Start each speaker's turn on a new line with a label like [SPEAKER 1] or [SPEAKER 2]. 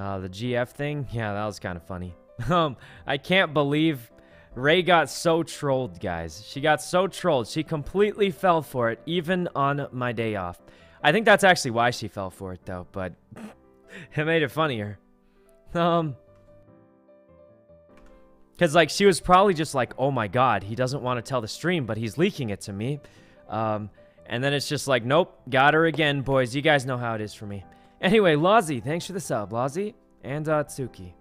[SPEAKER 1] Uh, the GF thing, yeah, that was kind of funny. um, I can't believe Rae got so trolled, guys. She got so trolled. She completely fell for it, even on my day off. I think that's actually why she fell for it, though, but it made it funnier. Um, because, like, she was probably just like, oh my god, he doesn't want to tell the stream, but he's leaking it to me. Um, and then it's just like, nope, got her again, boys. You guys know how it is for me. Anyway, Lozzie, thanks for the sub, Lozzie and uh, Tsuki.